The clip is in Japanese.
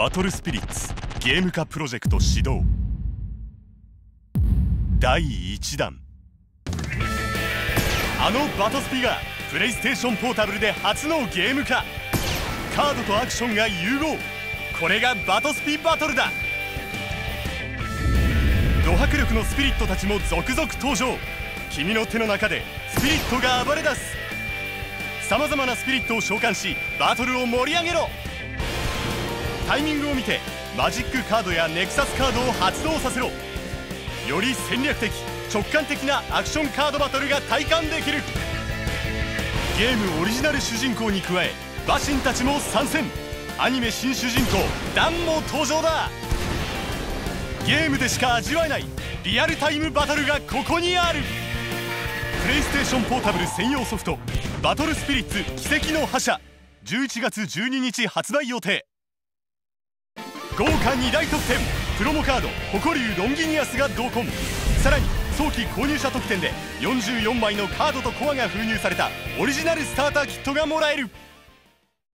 バトルスピリッツゲーム化プロジェクト始動。第1弾。あのバトスピがプレイステーションポータブルで初のゲーム化。カードとアクションが融合。これがバトスピバトルだ。ド迫力のスピリットたちも続々登場。君の手の中でスピリットが暴れ出す。さまざまなスピリットを召喚しバトルを盛り上げろ。タイミングを見てマジックカードやネクサスカードを発動させろ。より戦略的直感的なアクションカードバトルが体感できる。ゲームオリジナル主人公に加え馬神たちも参戦。アニメ新主人公ダンも登場だ。ゲームでしか味わえないリアルタイムバトルがここにある。プレイステーションポータブル専用ソフト「バトルスピリッツ奇跡の覇者」11月12日発売予定。豪華2大特典。プロモカード誇竜ロンギニアスが同梱。さらに早期購入者特典で44枚のカードとコアが封入されたオリジナルスターターキットがもらえる。